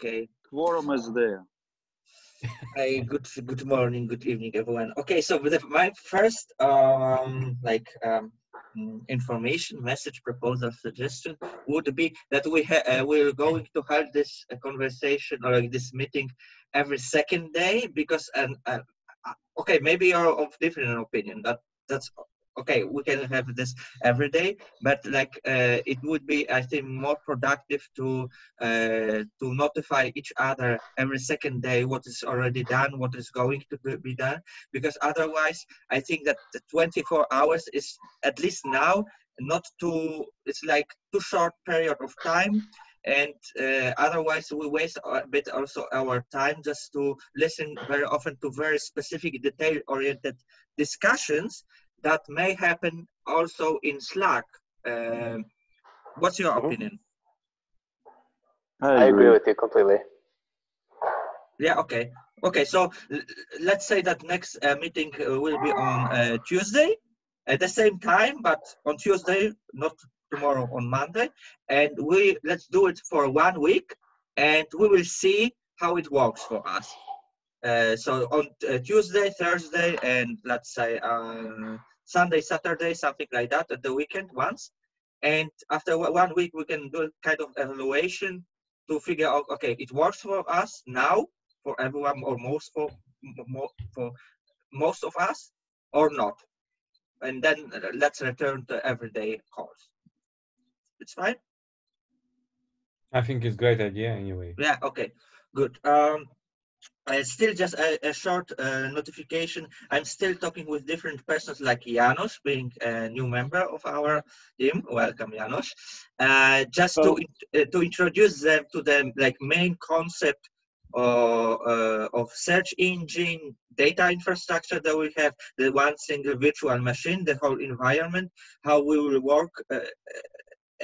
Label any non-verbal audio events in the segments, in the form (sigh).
Okay. Quorum is there. Hi, good good morning, good evening, everyone. Okay, so the, my first um like um information message proposal suggestion would be that we uh, we're going to have this uh, conversation or like this meeting every second day because and uh, uh, okay maybe you're of different opinion that that's okay we can have this every day but like uh, it would be i think more productive to uh, to notify each other every second day what is already done what is going to be- done because otherwise i think that the 24 hours is at least now not too it's like too short period of time and uh, otherwise we waste a bit also our time just to listen very often to very specific detail oriented discussions that may happen also in slack. Um, what's your Mhm. opinion? I agree. with you completely. yeah okay. Okay so l- let's say that next uh, meeting uh, will be on uh, tuesday at the same time but on tuesday not tomorrow on monday. And we let's do it for one week and we will see how it works for us. Uh, so on uh, tuesday thursday and let's say uh, sunday saturday something like that at the weekend once. And after one week we can do kind of evaluation to figure out okay it works for us now for everyone or most for for most of us or not. And then uh, let's return to everyday calls. It's fine? I think it's great idea anyway. yeah okay. Good. Um uh, still just a, a short uh, notification. I'm still talking with different persons like janos being a new member of our team. Welcome janos. Uh, just to uh, to introduce them to the like main concept of, uh, of search engine data infrastructure that we have the one single virtual machine the whole environment how we will work uh,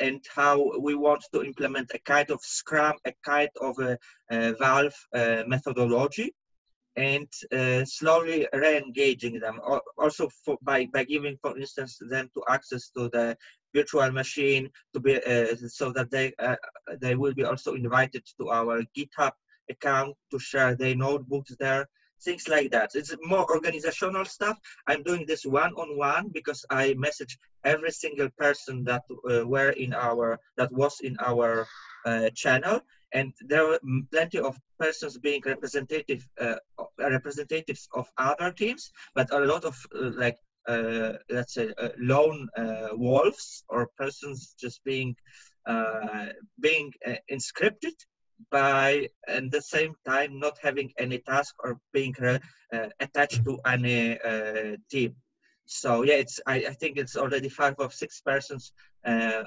and how we want to implement a kind of scrum a kind of a, uh valve uh, methodology and uh, slowly re-engaging them. Also for, by, by giving for instance them to access to the virtual machine to be uh, so that they uh, they will be also invited to our github account to share their notebooks there things like that. It's more organizational stuff. I'm doing this one-on-one because i message every single person that uh, were in our that was in our uh, channel. And there were plenty of persons being representative uh, representatives of other teams but a lot of uh, like uh, let's say uh, lone wolves or persons just being being inscripted by at the same time not having any task or being uh, uh, attached to any uh, team. So yeah it's I, I think it's already five or six persons uh,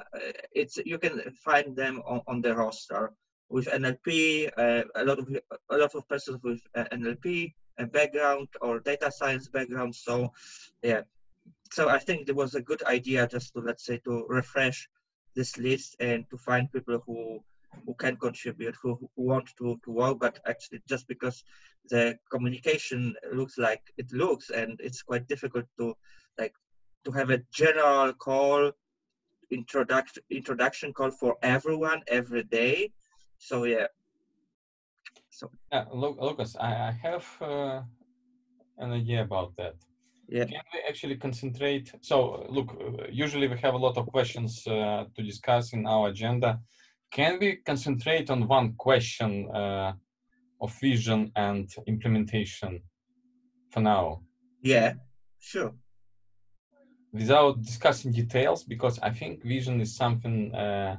it's you can find them on, on the roster with nlp uh, a lot of a lot of persons with uh, nlp uh, background or data science background. So yeah. So i think it was a good idea just to let's say to refresh this list and to find people who who can contribute who, who want to, to work but actually just because the communication looks like it looks and it's quite difficult to like to have a general call introduction introduction call for everyone every day so yeah so Yeah, Lu- Lucas, I, I have uh, an idea about that. yeah Can we actually concentrate? So, look, uh, usually we have a lot of questions uh, to discuss in our agenda. Can we concentrate on one question uh, of vision and implementation for now, yeah sure without discussing details? Because I think vision is something uh,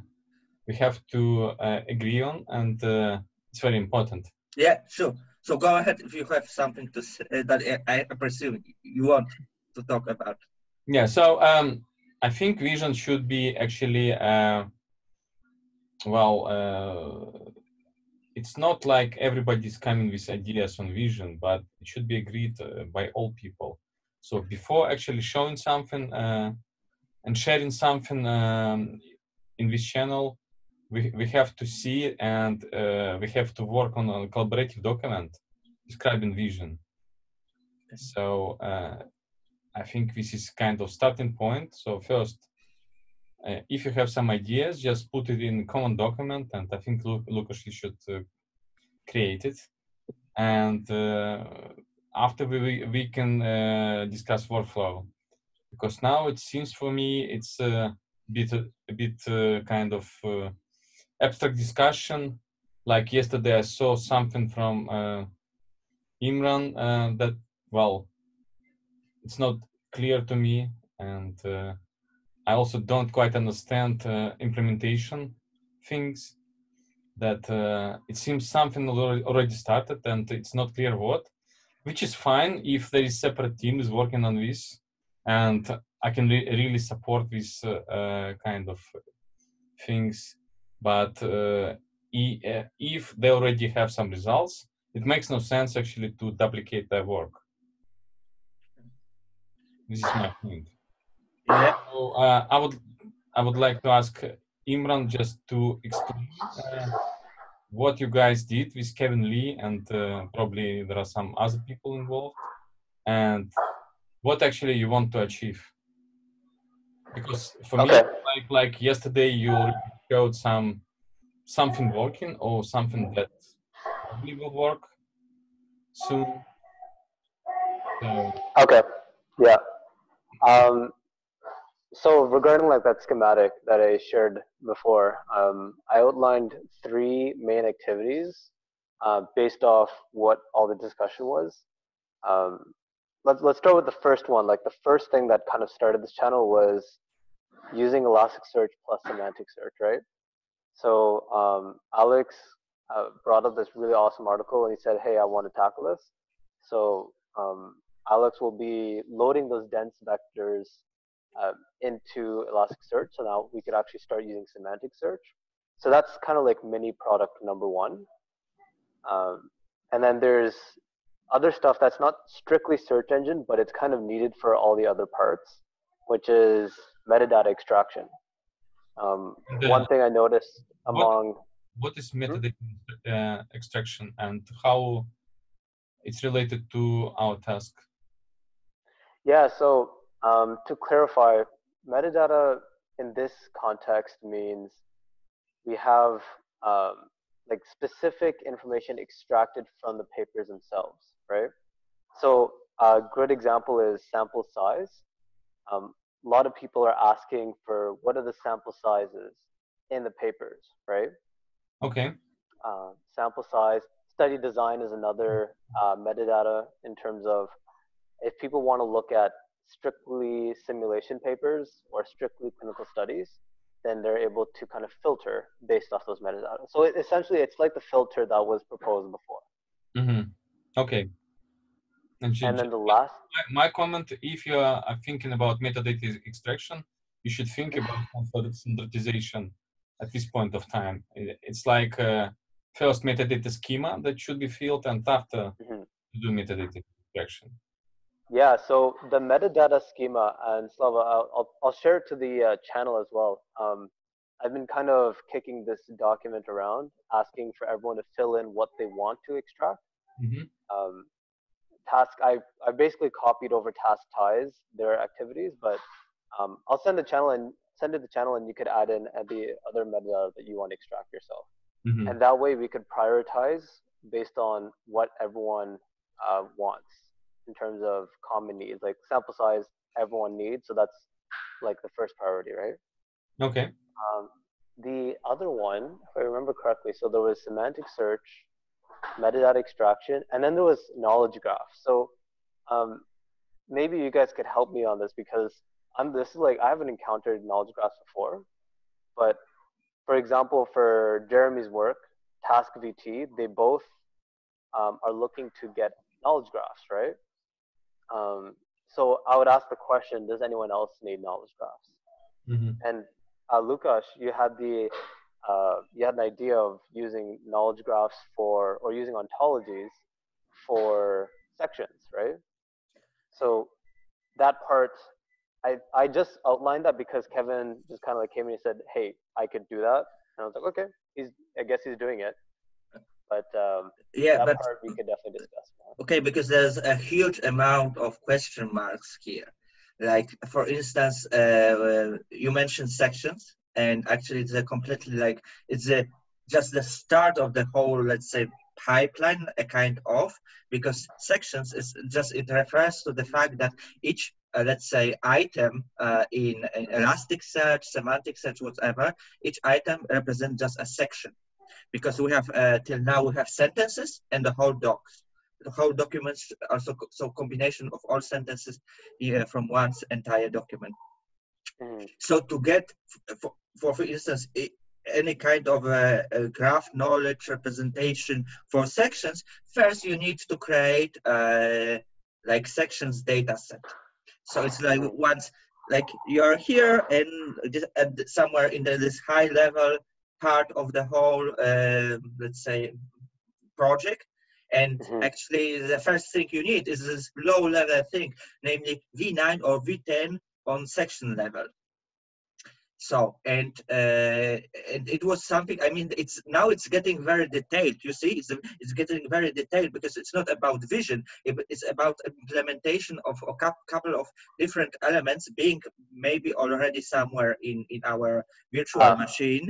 we have to uh, agree on, and uh, it's very important. yeah sure so go ahead if you have something to say uh, that i, I presume you want to talk about Yeah, so um, I think vision should be actually, uh, well, uh, it's not like everybody's coming with ideas on vision, but it should be agreed uh, by all people. So before actually showing something uh, and sharing something um, in this channel, we, we have to see and uh, we have to work on a collaborative document describing vision. So uh, I think this is kind of starting point. So first, uh, if you have some ideas, just put it in common document, and I think Lu- Lucas, you should uh, it. and uh, after we we can uh, discuss workflow, because now it seems for me it's a bit a bit uh, kind of uh, abstract discussion. Like yesterday, I saw something from Imran that well, it's not clear to me, and I also don't quite understand implementation things that uh, it seems something already started and it's not clear what which is fine if there is separate teams working on this and i can re- really support this uh, uh, kind of things. But uh, uh, if they already have some results it makes no sense actually to duplicate their work. This is my point yeah. so uh, i would i would like to ask Imran just to explain uh, what you guys did with Kevin Lee, and uh, probably there are some other people involved, and what actually you want to achieve. Because for okay. me, like like yesterday, you showed some something working or something that probably will work soon. So. Okay. Yeah. Um, so regarding like that schematic that I shared before, um, I outlined three main activities uh, based off what all the discussion was. Um, let's let's start with the first one. Like the first thing that kind of started this channel was using Elasticsearch plus semantic search, right? So um, Alex uh, brought up this really awesome article and he said, "Hey, I want to tackle this." So um, Alex will be loading those dense vectors uh, into Elasticsearch. So now we could actually start using semantic search. So that's kind of like mini product number one. Um, and then there's other stuff that's not strictly search engine, but it's kind of needed for all the other parts, which is metadata extraction. Um, one thing I noticed among what, what is hmm? metadata uh, extraction and how it's related to our task? Yeah, so um, to clarify, metadata in this context means we have um, like specific information extracted from the papers themselves, right? So a good example is sample size. Um, a lot of people are asking for what are the sample sizes in the papers, right? Okay. Uh, sample size. Study design is another uh, metadata in terms of if people want to look at strictly simulation papers or strictly clinical studies, then they're able to kind of filter based off those metadata. So it, essentially, it's like the filter that was proposed before. Mm-hmm. Okay. And, and then the last. My, my, comment: If you are thinking about metadata extraction, you should think (laughs) about standardization at this point of time. It's like uh, first metadata schema that should be filled, and after mm-hmm. do metadata extraction. Yeah, so the metadata schema, and Slava, I'll, I'll, share it to the uh, channel as well. Um, I've been kind of kicking this document around, asking for everyone to fill in what they want to extract. Mm-hmm. Um, task, I, I basically copied over task ties, their activities, but um, I'll send the channel and send it to the channel and you could add in the other metadata that you want to extract yourself. Mm-hmm. And that way we could prioritize based on what everyone uh, wants in terms of common needs, like sample size everyone needs. So that's like the first priority, right? Okay. Um, the other one, if I remember correctly, so there was semantic search, metadata extraction, and then there was knowledge graph. So um, maybe you guys could help me on this because I'm this is like I haven't encountered knowledge graphs before, but for example, for Jeremy's work, Task VT, they both um, are looking to get knowledge graphs, right? Um, so I would ask the question, does anyone else need knowledge graphs? Mm-hmm. And uh, you had the uh, you had an idea of using knowledge graphs for or using ontologies for sections, right? So that part, I I just outlined that because Kevin just kind of like came in and said, "Hey, I could do that," and I was like, "Okay, he's I guess he's doing it." But um, yeah, that but part we could definitely discuss. More. Okay, because there's a huge amount of question marks here. Like for instance, uh, you mentioned sections, and actually it's a completely like it's a just the start of the whole let's say pipeline, a kind of, because sections is just, it refers to the fact that each, uh, let's say, item uh, in, in Elasticsearch, semantic search, whatever, each item represents just a section. Because we have, uh, till now, we have sentences and the whole docs. The whole documents are so, so combination of all sentences yeah, from one entire document. Mhm. So to get, for, for, for instance, any kind of a, a graph knowledge representation for sections, first you need to create uh, like sections data set. So it's like once, like you're here and at somewhere in the, this high level part of the whole, uh, let's say, project. And Mhm. actually, the first thing you need is this low level thing, namely V9 or V10 on section level. So and uh, and it was something. I mean, it's now it's getting very detailed. You see, it's it's getting very detailed because it's not about vision. It's about implementation of a couple of different elements being maybe already somewhere in in our virtual Ah. machine.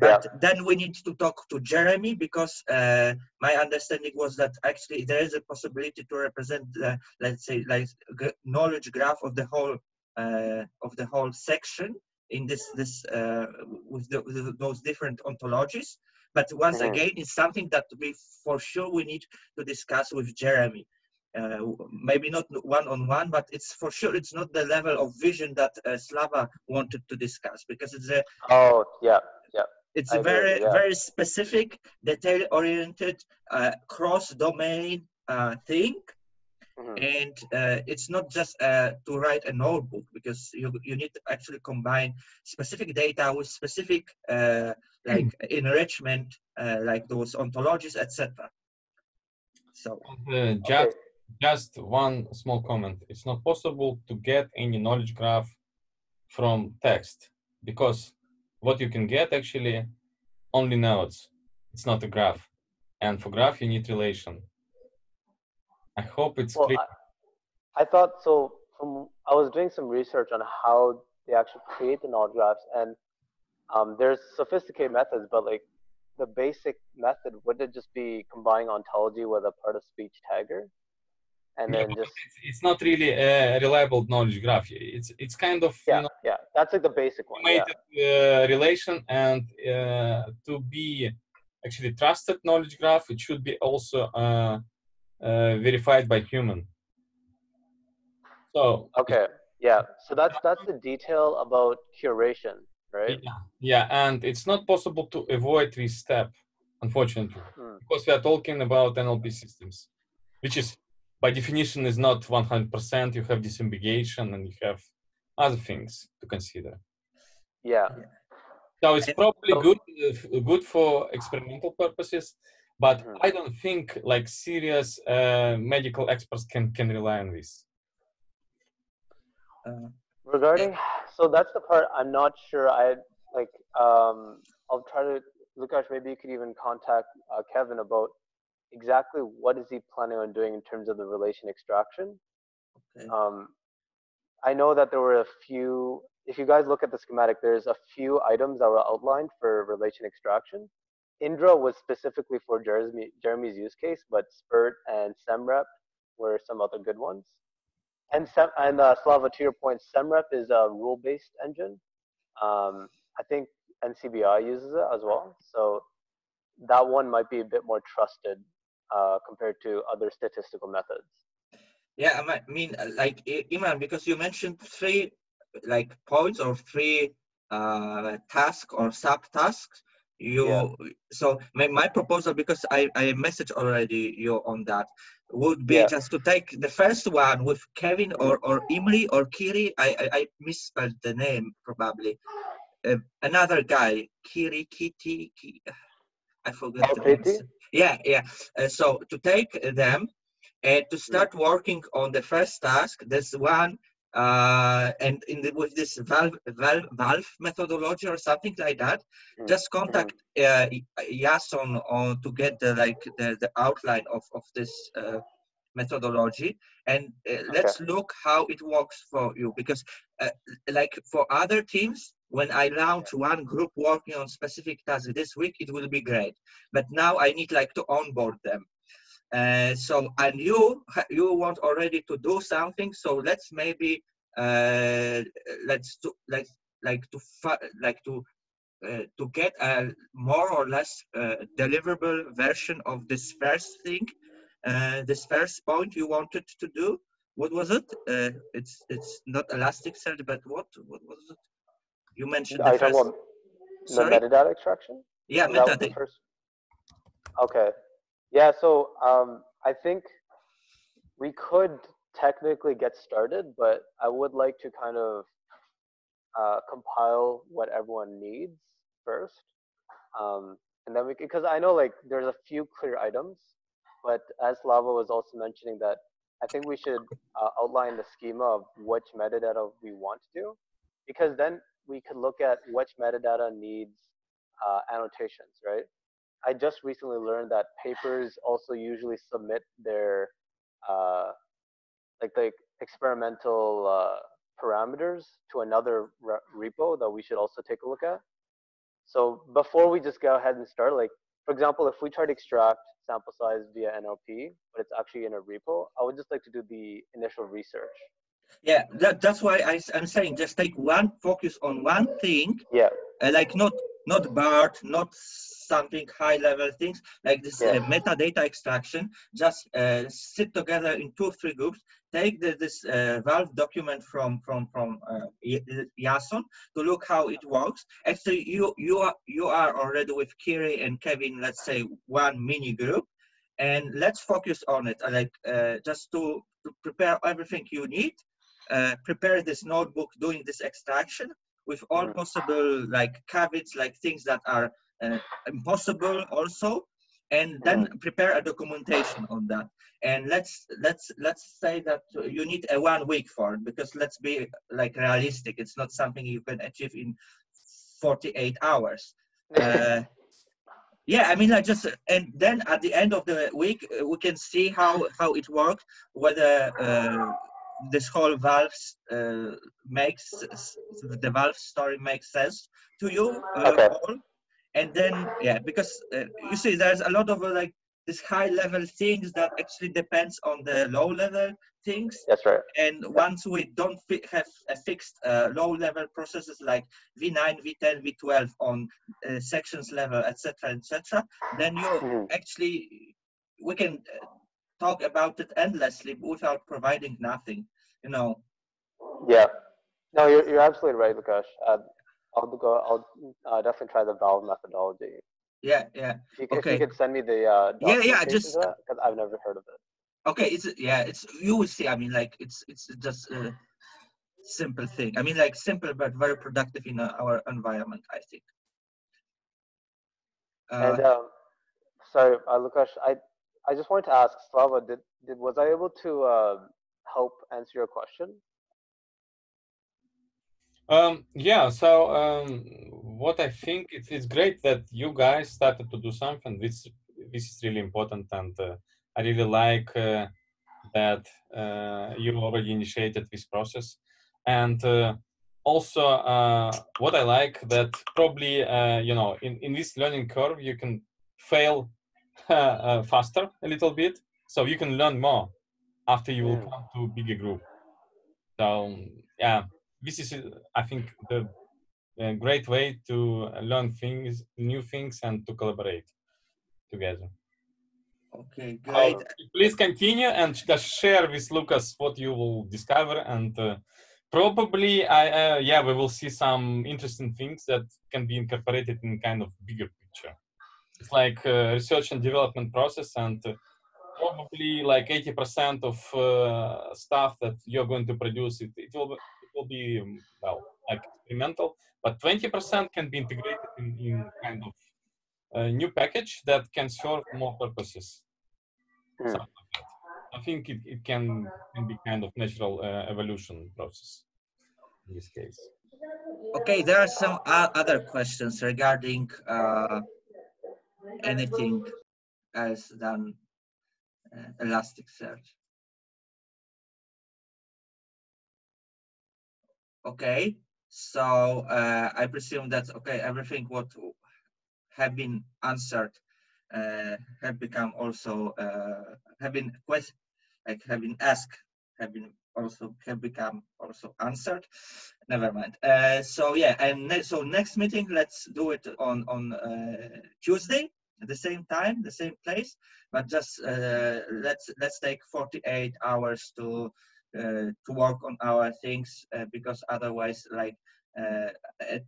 But then we need to talk to Jeremy because uh, my understanding was that actually there is a possibility to represent, the, let's say, like g- knowledge graph of the whole uh, of the whole section in this this uh, with, the, with those different ontologies. But once Mhm. again, it's something that we for sure we need to discuss with Jeremy. Uh, maybe not one on one, but it's for sure it's not the level of vision that uh, Slava wanted to discuss because it's a Oh, yeah, it's I a agree, very yeah. very specific detail oriented uh, cross domain uh, thing Mhm. and uh, it's not just uh, to write a notebook because you, you need to actually combine specific data with specific uh, like enrichment uh, like those ontologies etc so Uh, just, just one small comment. It's not possible to get any knowledge graph from text because what you can get actually only nodes. It's not a graph. And for graph, you need relation. I hope it's Well, clear. I, I thought so. From I was doing some research on how they actually create the node graphs, and um, there's sophisticated methods, but like the basic method would it just be combining ontology with a part of speech tagger, and Yeah, then just it's, it's not really a reliable knowledge graph. It's it's kind of yeah, you know yeah, that's like the basic one. Yeah, automated uh, relation and uh, to be actually trusted knowledge graph, it should be also uh, uh, verified by human. So okay, yeah. So that's that's the detail about curation, right? Yeah, yeah, and it's not possible to avoid this step, unfortunately, Hmm. because we are talking about NLP systems, which is by definition is not 100%. You have disambiguation and you have other things to consider. Yeah, So it's probably good uh, good for experimental purposes, but Mhm. I don't think like serious uh, medical experts can can rely on this. uh, regarding so that's the part i'm not sure i like um i'll try to lukash maybe you could even contact uh, kevin about exactly what is he planning on doing in terms of the relation extraction Okay. um i know that there were a few if you guys look at the schematic there's a few items that were outlined for relation extraction indra was specifically for jeremy jeremy's use case but SpERT and semrep were some other good ones and Sem- and uh, Slava, to your point, SEMREP is a rule-based engine. Um, I think NCBI uses it as well, so that one might be a bit more trusted uh, compared to other statistical methods. Yeah, I mean, uh, like Iman, because you mentioned three like points or three uh, tasks or subtasks. You so my, my proposal because I I messaged already you on that would be Yeah. just to take the first one with Kevin or or Imri or Kiri. I I, I misspelled the name probably. Uh, another guy, Kiri Kitty. Ki, I forgot Yeah, yeah. Uh, so to take them and to start working on the first task, this one, uh, and in the, with this valve, valve, valve methodology or something like that, Mm, just contact uh, Yason on to get the like the, the outline of of this uh, methodology, and uh, let's look how it works for you because uh, like for other teams when I launch one group working on specific task this week, it will be great. But now I need like to onboard them. Uh, so and you you want already to do something. So let's maybe uh, let's do let's like to like to uh, to get a more or less uh, deliverable version of this first thing, uh, this first point you wanted to do. What was it? Uh, it's it's not Elasticsearch, but what what was it? You mentioned the first. About the metadata extraction. Yeah, metadata. First... Okay. Yeah. So um, I think we could technically get started, but I would like to kind of uh, compile what everyone needs first. Um, and then we because I know like there's a few clear items, but as Slava was also mentioning that I think we should uh, outline the schema of which metadata we want to do, because then we could look at which metadata needs uh, annotations, right? I just recently learned that papers also usually submit their uh, like the experimental uh, parameters to another re repo that we should also take a look at. So before we just go ahead and start, like for example, if we try to extract sample size via NLP, but it's actually in a repo, I would just like to do the initial research. Yeah, that, that's why I, I'm saying just take one focus on one thing. Yeah. Uh, like not not BART, not something high level things like this uh, yeah. uh, metadata extraction. Just uh, sit together in two or three groups. Take the, this uh, Valve document from from from uh, Yason to look how it works. Actually, you you are you are already with Kiri and Kevin. Let's say one mini group, and let's focus on it. Like uh, just to, to prepare everything you need. Prepare this notebook doing this extraction with all mm. possible like caveats, like things that are uh, impossible also, and then mm. prepare a documentation on that. And let's let's let's say that you need a one week for it because let's be like realistic. It's not something you can achieve in 48 hours. (laughs) Uh, yeah i mean i just and then at the end of the week uh, we can see how how it worked whether uh, this whole Valve uh, makes the Valve story makes sense to you uh, okay. all. and then yeah because uh, you see there's a lot of uh, like this high level things that actually depends on the low level things that's right and once we don't fi- have a fixed uh, low level processes like v9 v10 v12 on uh, sections level etc etc then you mm-hmm. actually we can talk about it endlessly without providing nothing, you know. Yeah. No, you're, you're absolutely right, Lukash. Uh, I'll go. I'll uh, definitely try the Valve methodology. Yeah, yeah. If you, okay. if you could send me the uh, yeah, yeah, just because I've never heard of it. Okay, it's yeah, it's you will see. I mean, like it's it's just a simple thing. I mean, like simple but very productive in uh, our environment. I think. Uh, and um, sorry, uh, Lukash, I I just wanted to ask Slava, did, did was I able to uh, help answer your question? Um, yeah, so um, what I think it's, it's great that you guys started to do something. This this is really important, and uh, I really like uh, that uh, you already initiated this process. And uh, also, uh, what I like that probably you know in in this learning curve you can fail (laughs) faster a little bit, so you can learn more after you will mm. come to bigger group. So yeah, this is I think the a great way to learn things, new things, and to collaborate together. Okay, great. Uh, please continue and just share with Lucas what you will discover, and uh, probably, I uh, yeah, we will see some interesting things that can be incorporated in kind of bigger picture it's like uh, research and development process and uh, probably like 80% of uh, stuff that you're going to produce it, it will it will be um, well like experimental but 20% can be integrated in, in kind of a new package that can serve more purposes. Mm. like i think it, it can, can be kind of natural uh, evolution process in this case. Okay there are some other questions regarding uh, anything else than uh, Elasticsearch. Okay, So uh, I presume that okay, everything what have been answered uh, have become also uh, have been quest like have been asked have been also have become also answered. Never mind. Uh, so yeah, and ne so next meeting, let's do it on on uh, Tuesday the same time, the same place, but just uh, let's let's take 48 hours to uh, to work on our things uh, because otherwise, like uh,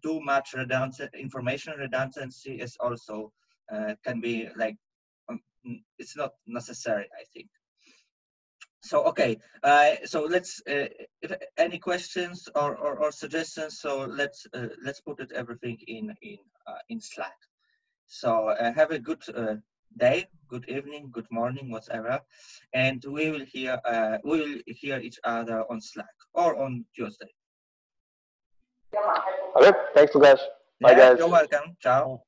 too much redundant information redundancy is also can be like um, it's not necessary. I think so okay uh, so let's uh, if any questions or, or, or, suggestions so let's uh, let's put it everything in in uh, in slack so uh, have a good uh, day good evening good morning whatever and we will hear we will hear each other on slack or on tuesday. Okay thanks guys bye yeah, guys. you're welcome. Ciao